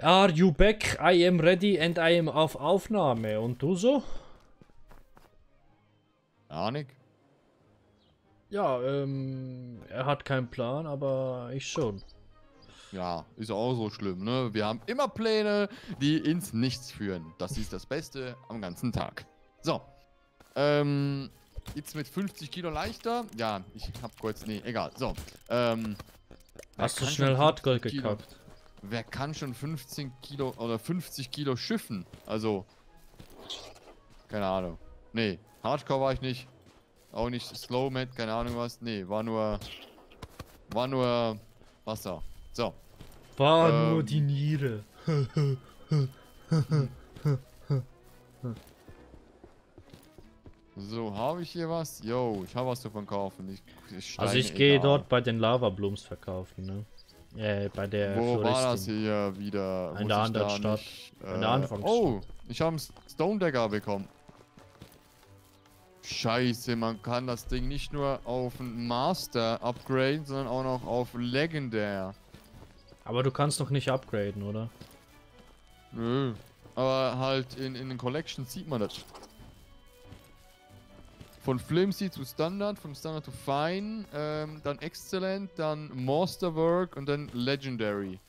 Are you back? I am ready and I am auf Aufnahme. Und du so? Anik? Ja, ähm, er hat keinen Plan, aber ich schon. Ja, ist auch so schlimm, ne? Wir haben immer Pläne, die ins Nichts führen. Das ist das Beste am ganzen Tag. So. Ähm, jetzt mit 50 Kilo leichter. Ja, ich hab kurz, nee, egal. So. Ähm. Hast du schnell Hardgold 50 Kilo- gekauft? Wer kann schon 15 Kilo oder 50 Kilo schiffen? Also. Keine Ahnung. Nee, Hardcore war ich nicht. Auch nicht Slow Med, keine Ahnung was. Nee, war nur. War nur Wasser. So. War Ähm. nur die Niere. So, habe ich hier was? Yo, ich habe was zu verkaufen. Ich, ich Also ich gehe dort bei den Lava Blooms verkaufen, ne? Äh, bei der Wo war das Floristin. hier wieder? In Muss der anderen Stadt. nicht, In der äh, Anfangsstadt. Oh, ich habe einen Stone Dagger bekommen. Scheiße, man kann das Ding nicht nur auf einen Master upgraden, sondern auch noch auf Legendär. Aber du kannst noch nicht upgraden, oder? Nö. Aber halt in, in den Collections sieht man das. Von Flimsy zu Standard, von Standard zu Fine, ähm, dann Excellent, dann Masterwork und dann Legendary.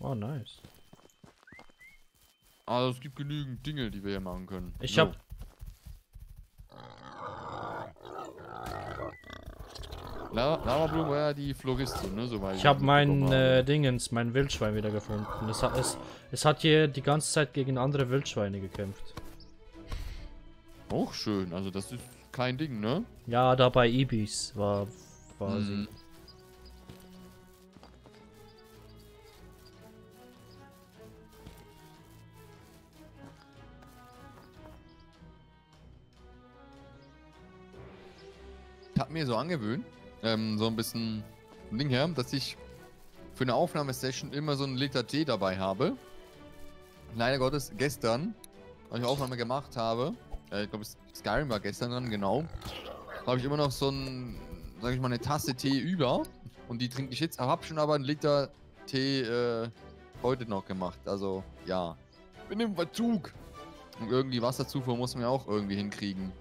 Oh, nice. Also es gibt genügend Dinge, die wir hier machen können. Ich So. hab... La Lavablume war ja die Floristin, ne? Soweit Ich habe das mein äh. Dingens, mein Wildschwein wieder gefunden. Es hat, es, es hat hier die ganze Zeit gegen andere Wildschweine gekämpft. Auch schön, also das ist kein Ding, ne? Ja, da bei Ibis war, sie. Mhm. Ich habe mir so angewöhnt, ähm, so ein bisschen ein Ding her, dass ich für eine Aufnahmesession immer so einen Liter Tee dabei habe. Leider Gottes, gestern, als ich Aufnahme gemacht habe, äh, ich glaube, Skyrim war gestern dran, genau, habe ich immer noch so ein, sag ich mal, eine Tasse Tee über. Und die trinke ich jetzt. Habe schon aber einen Liter Tee äh, heute noch gemacht. Also, ja. Bin im Verzug. Und irgendwie Wasserzufuhr muss man ja auch irgendwie hinkriegen.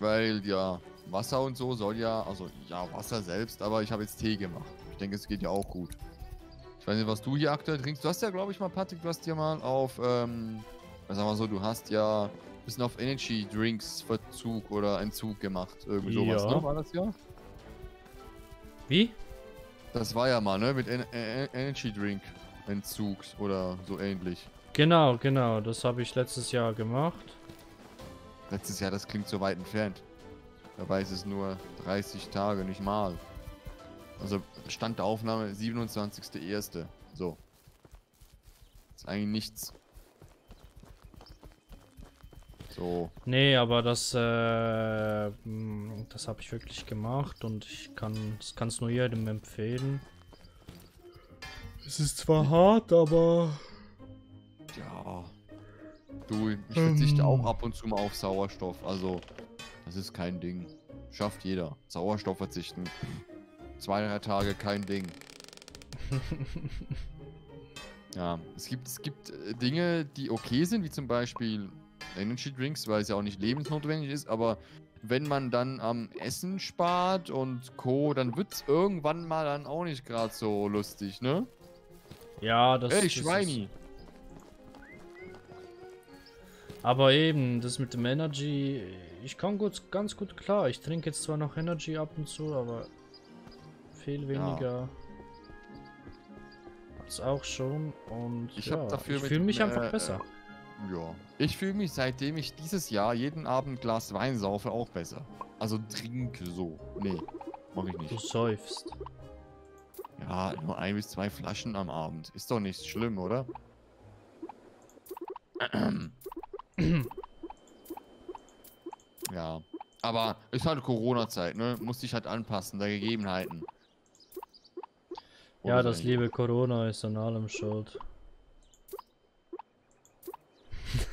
Weil, ja, Wasser und so soll ja, also, ja, Wasser selbst, aber ich habe jetzt Tee gemacht. Ich denke, es geht ja auch gut. Ich weiß nicht, was du hier aktuell trinkst. Du hast ja, glaube ich, mal, Patrick, du hast ja mal auf, ähm, sagen wir so, du hast ja ein bisschen auf Energy Drinks Verzug oder Entzug gemacht. Irgendwie sowas, Ja. ne? War das ja? Wie? Das war ja mal, ne? Mit en en Energy Drink Entzug oder so ähnlich. Genau, genau. Das habe ich letztes Jahr gemacht. Letztes Jahr, das klingt so weit entfernt. Dabei ist es nur 30 Tage, nicht mal. Also Stand der Aufnahme 27.01. So. Ist eigentlich nichts. So. Nee, aber das, äh, mh, das habe ich wirklich gemacht und ich kann es nur jedem empfehlen. Es ist zwar hart, aber Ja. Du, ich verzichte Ähm. auch ab und zu mal auf Sauerstoff. Also, das ist kein Ding. Schafft jeder. Sauerstoff verzichten. Zwei, drei Tage kein Ding. ja, es gibt, es gibt äh, Dinge, die okay sind, wie zum Beispiel Energy Drinks, weil es ja auch nicht lebensnotwendig ist, aber wenn man dann am Essen spart und Co., dann wird es irgendwann mal dann auch nicht gerade so lustig, ne? ja, das, Ey, das Schweini! Ist, aber eben, das mit dem Energy, ich komme gut, ganz gut klar. Ich trinke jetzt zwar noch Energy ab und zu, aber viel weniger als auch schon. Und Ich ja, ich fühle mich äh, einfach besser. Ja. Ich fühle mich, seitdem ich dieses Jahr jeden Abend Glas Wein saufe, auch besser. Also trinke so. Nee, mach ich Du nicht. säufst. Ja, nur ein bis zwei Flaschen am Abend. Ist doch nicht schlimm, oder? ja. Aber ist halt Corona-Zeit, ne? Muss dich halt anpassen, der Gegebenheiten. Ja, Oder das nicht? liebe Corona ist an allem schuld.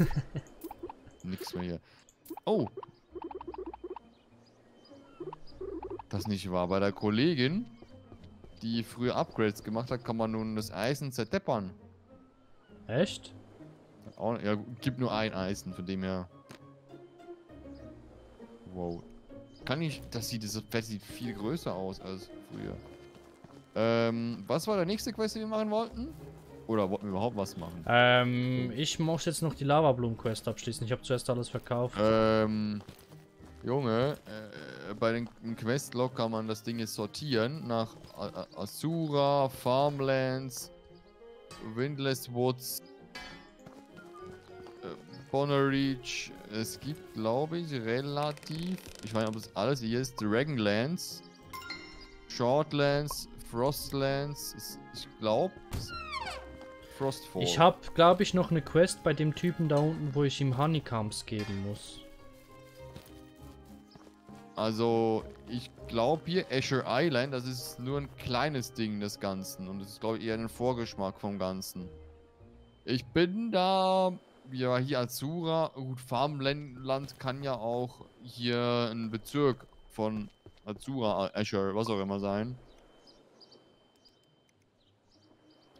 Nix mehr hier. Oh. Das nicht wahr. Bei der Kollegin die früher Upgrades gemacht hat, kann man nun das Eisen zerdeppern. Echt? Ja, gibt nur ein Eisen, von dem her. Wow. Kann ich. Das sieht, das Fett sieht viel größer aus als früher. Ähm, was war der nächste Quest, die wir machen wollten? Oder wollten wir überhaupt was machen? Ähm, ich muss jetzt noch die Lavablumen-Quest abschließen. Ich habe zuerst alles verkauft. Ähm, Junge, äh, bei den Questlog kann man das Ding jetzt sortieren nach Asura, Farmlands, Windless Woods, Bonner Reach. Es gibt, glaube ich, relativ. Ich meine, ob das alles hier ist. Dragonlands, Shortlands, Frostlands. Ich glaube, Frostfall. Ich habe, glaube ich, noch eine Quest bei dem Typen da unten, wo ich ihm Honeycombs geben muss. Also, ich glaube hier Asher Island, das ist nur ein kleines Ding des Ganzen. Und das ist, glaube ich, eher ein Vorgeschmack vom Ganzen. Ich bin da ja, hier Azura, gut, Farmland kann ja auch hier ein Bezirk von Azura, Asher, was auch immer sein.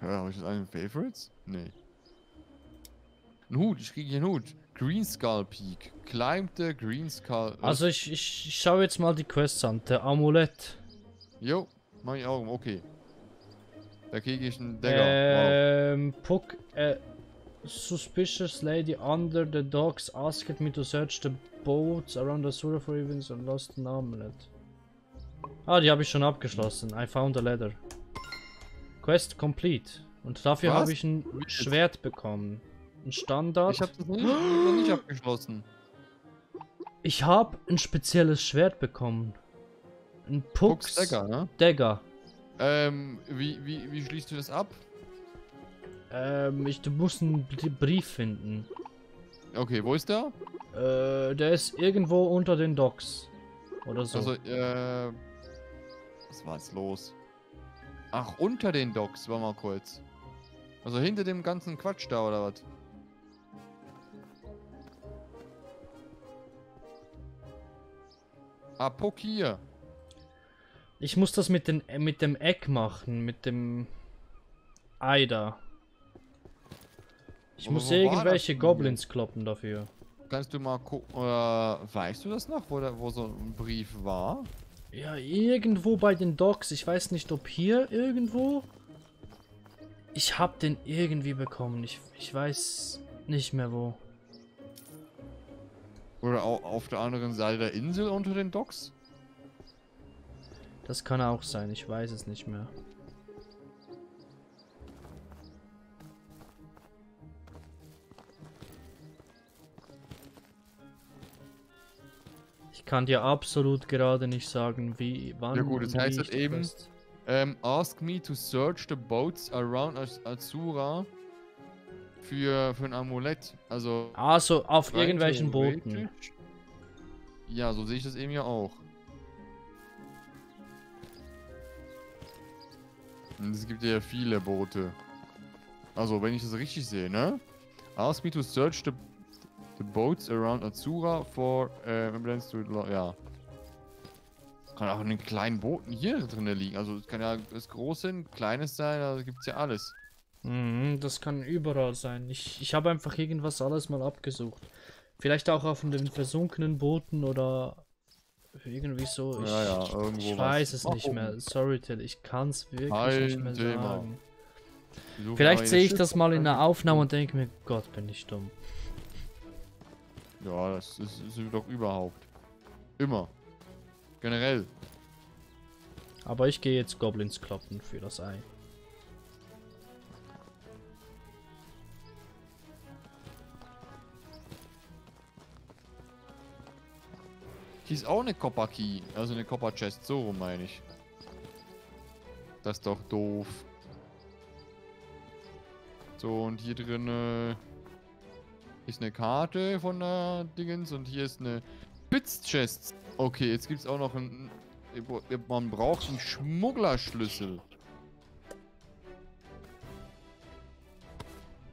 Ja, habe ich das einen Favorites? Nee. Ein Hut, ich kriege hier einen Hut. Green Skull Peak. Climb the Green Skull. Also ich, ich, ich schaue jetzt mal die Quests an. Der Amulett. Jo, mach ich auch, okay. Da kriege ich einen Dagger. Ähm, wow. Puck, äh, suspicious lady under the docks asked me to search the boats around the Sura for events and lost an amulet. Ah, die habe ich schon abgeschlossen. I found a letter. Quest complete. Und dafür habe ich ein Schwert bekommen. Ein Standard. Ich habe das nicht, noch nicht abgeschlossen. Ich habe ein spezielles Schwert bekommen. Ein Pux, Pux Dagger, ne? Dagger. Ähm, wie, wie, wie schließt du das ab? Ähm, ich, du musst einen Brief finden. Okay, wo ist der? Äh, der ist irgendwo unter den Docks. Oder so. Also, äh... Was war jetzt los? Ach, unter den Docks, war mal kurz. Also hinter dem ganzen Quatsch da, oder was? Ah, Puck hier. Ich muss das mit, den, mit dem Eck machen, mit dem Ei da. Ich wo, muss irgendwelche Goblins kloppen dafür. Kannst du mal gucken, oder weißt du das noch, wo, da, wo so ein Brief war? Ja, irgendwo bei den Docks. Ich weiß nicht, ob hier irgendwo. Ich hab den irgendwie bekommen. Ich, ich weiß nicht mehr wo. Oder auf der anderen Seite der Insel unter den Docks? Das kann auch sein, ich weiß es nicht mehr. Kann dir absolut gerade nicht sagen, wie, wann. Ja gut, das heißt halt eben, ähm, ask me to search the boats around Azura für, für ein Amulett. Also. Also auf irgendwelchen Booten. Ja, so sehe ich das eben ja auch. Und es gibt ja viele Boote. Also, wenn ich das richtig sehe, ne? Ask me to search the The boats around Azura for äh, to ja. Kann auch in den kleinen Booten hier drin liegen. Also es kann ja das große, ein kleines sein, also gibt's ja alles. Mhm, das kann überall sein. Ich, ich habe einfach irgendwas alles mal abgesucht. Vielleicht auch auf den versunkenen Booten oder irgendwie so. Ich, ja, ja, ich weiß es nicht mehr. Sorry, Till, ich kann es wirklich Kein nicht mehr Thema. sagen. Vielleicht sehe ich das mal in der Aufnahme und denke mir, Gott, bin ich dumm. Ja, das ist, ist doch überhaupt. Immer. Generell. Aber ich gehe jetzt Goblins kloppen für das Ei. Hier ist auch eine Copper Key. Also eine Copper Chest. So rum meine ich. Das ist doch doof. So, und hier drin... Äh ist eine Karte von der Dingens und hier ist eine Bits-Chest. Okay, jetzt gibt es auch noch ein... Man braucht einen Schmugglerschlüssel.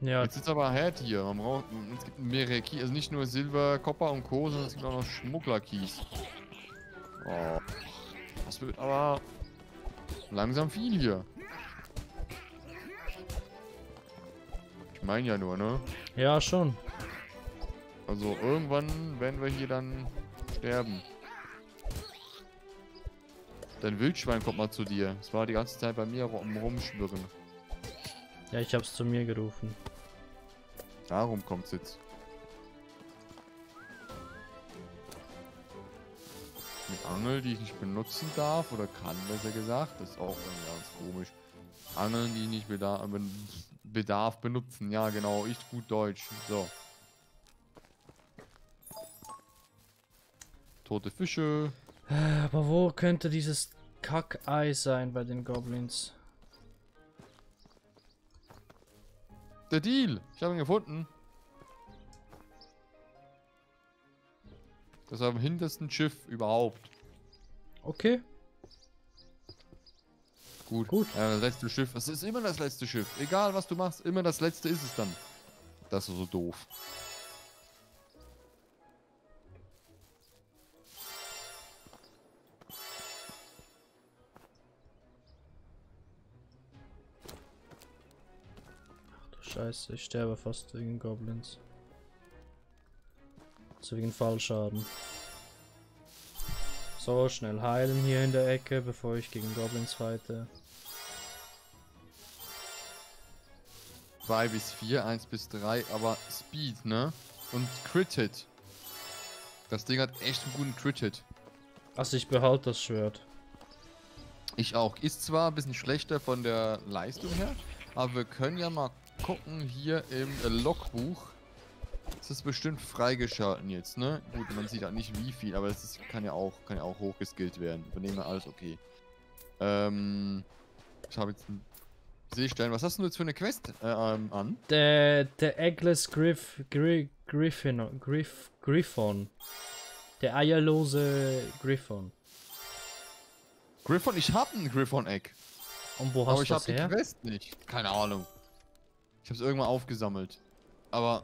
Ja. Jetzt ist aber Herd hier. Man braucht... Es gibt mehrere Keys. Also nicht nur Silber, Copper und Co., sondern es gibt auch noch Schmuggler-Keys. Oh. Das wird aber... langsam viel hier. Ich meine ja nur, ne? Ja, schon. Also irgendwann werden wir hier dann sterben. Dein Wildschwein kommt mal zu dir. Es war die ganze Zeit bei mir rum, rumschwirren. Ja, ich hab's zu mir gerufen. Darum kommt's jetzt. Eine Angel, die ich nicht benutzen darf oder kann, besser gesagt. Das ist auch ganz komisch. Angeln, die ich nicht bedarf, bedarf benutzen. Ja, genau. Ich gut Deutsch. So. Tote Fische. Aber wo könnte dieses Kackei sein bei den Goblins? Der Deal. Ich habe ihn gefunden. Das am hintersten Schiff überhaupt. Okay. Gut. Gut. Ja, das letzte Schiff. Es ist immer das letzte Schiff. Egal was du machst, immer das letzte ist es dann. Das ist so doof. Scheiße, ich sterbe fast wegen Goblins. Also wegen Fallschaden. So, schnell heilen hier in der Ecke, bevor ich gegen Goblins fighte. 2 bis 4, 1 bis 3, aber Speed, ne? Und Crit Hit. Das Ding hat echt einen guten Crit Hit. Also ich behalte das Schwert. Ich auch. Ist zwar ein bisschen schlechter von der Leistung her, aber wir können ja mal gucken hier im Logbuch. Das ist bestimmt freigeschalten jetzt, ne? Gut, man sieht auch nicht wie viel, aber das ist, kann ja auch, kann ja auch hochgeskillt werden. Übernehmen wir alles okay. Ähm, ich habe jetzt einen Seestern. Was hast du jetzt für eine Quest äh, ähm, an? Der, der Eggless Griff, Gri, Griffin, Griff, Griffon. Der eierlose Griffon. Griffon? Ich hab einen Griffon-Egg. Und wo hast Aber ich hab her? die Quest nicht. Keine Ahnung. Ich hab's irgendwann aufgesammelt. Aber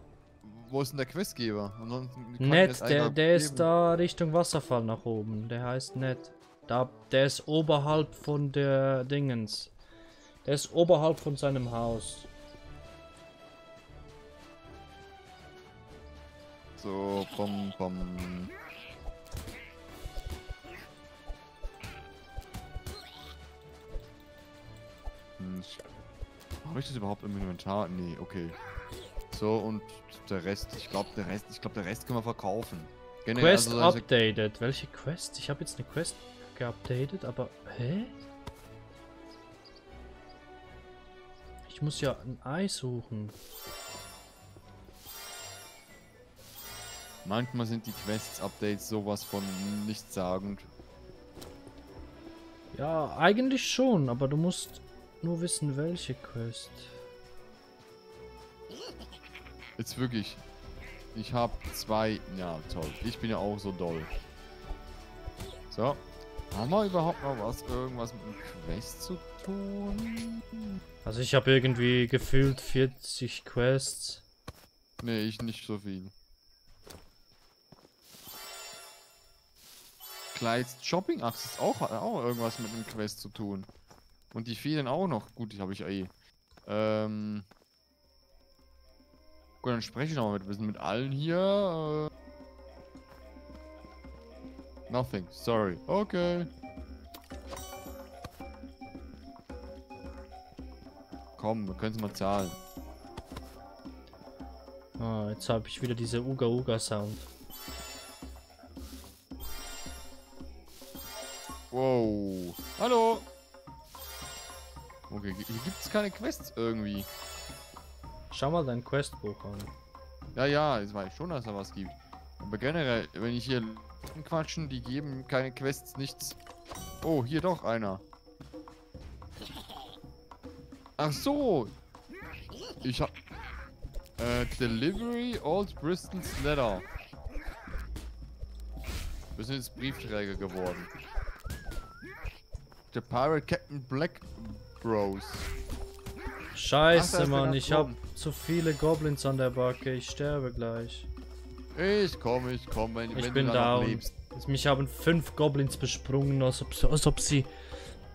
wo ist denn der Questgeber? Ansonsten das der, der ist da Richtung Wasserfall nach oben. Der heißt Nett. Da, der ist oberhalb von der Dingens. Der ist oberhalb von seinem Haus. So, bom, bom. Hm, Habe ich das überhaupt im Inventar? Nee, okay. So, und der Rest, ich glaube, der Rest, ich glaube, der Rest können wir verkaufen. Generell, Quest also, also, updated. Welche Quest? Ich habe jetzt eine Quest geupdatet, aber hä? Ich muss ja ein Ei suchen. manchmal sind die Quests-Updates sowas von nichtssagend. Ja, eigentlich schon, aber du musst nur wissen, welche Quest. Jetzt wirklich. Ich habe zwei. Ja, toll. Ich bin ja auch so doll. So. Haben wir überhaupt noch was, irgendwas mit dem Quest zu tun? Also ich habe irgendwie gefühlt 40 Quests. Nee, ich nicht so viel. Clydes Shopping Access auch, hat auch irgendwas mit einem Quest zu tun. Und die fehlen auch noch. Gut, die habe ich eh. Ähm. Gut, dann spreche ich nochmal mit. Wir sind mit allen hier. Äh... Nothing, sorry. Okay. Komm, wir können es mal zahlen. Ah, jetzt habe ich wieder diese Uga Uga Sound. Wow. Hallo. Okay, hier gibt es keine Quests irgendwie. Schau mal dein Questbuch an. Ja, ja, ich weiß schon, dass da was gibt. Aber generell, wenn ich hier quatschen, die geben keine Quests, nichts. Oh, hier doch einer. Ach so. Ich hab... Äh, Delivery Old Bristol's Letter. Wir sind jetzt Briefträger geworden. Der Pirate Captain Black Bros. Ach, Scheiße, ist Mann, ich hab drum. zu viele Goblins an der Backe. Ich sterbe gleich. Ich komme, ich komme, wenn, Ich wenn bin du da down. Mich haben fünf Goblins besprungen, als ob, als ob sie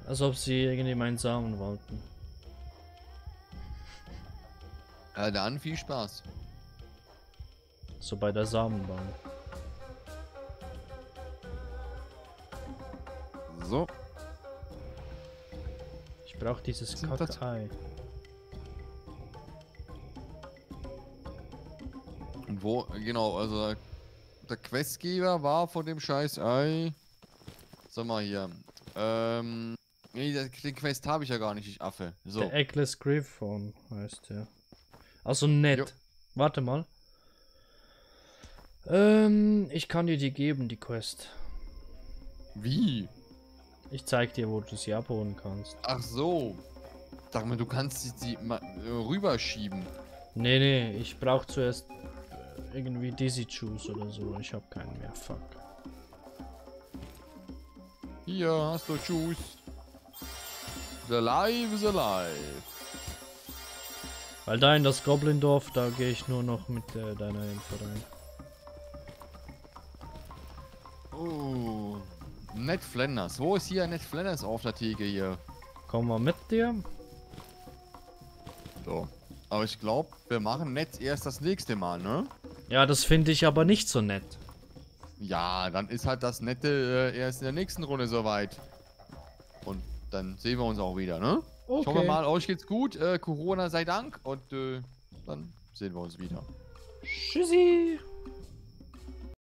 Als ob sie irgendwie meinen Samen wollten. Ja, dann viel Spaß. So bei der Samenbank. So. Brauche dieses Kackei. Und wo, genau, also der Questgeber war von dem scheiß Ei. Sag mal hier. Ähm. Nee, den Quest habe ich ja gar nicht, ich Affe. So. Der Eckles Griffon heißt der. Also nett. Jo. Warte mal. Ähm, ich kann dir die geben, die Quest. Wie? Ich zeig dir, wo du sie abholen kannst. Ach so. Sag mal, du kannst sie, sie rüberschieben. Nee, nee, ich brauch zuerst äh, irgendwie Dizzy Juice oder so. Ich hab keinen mehr. Fuck. Hier hast du Juice. The life is alive. Weil da in das Goblindorf, da gehe ich nur noch mit äh, deiner Hilfe rein. Ned Flanders. Wo ist hier Ned Flanders auf der Theke hier? Komm mal mit dir. So. Aber ich glaube, wir machen Ned erst das nächste Mal, ne? Ja, das finde ich aber nicht so nett. Ja, dann ist halt das Nette äh, erst in der nächsten Runde soweit. Und dann sehen wir uns auch wieder, ne? Ich hoffe mal, euch geht's gut. Äh, Corona sei Dank. Und äh, dann sehen wir uns wieder. Tschüssi.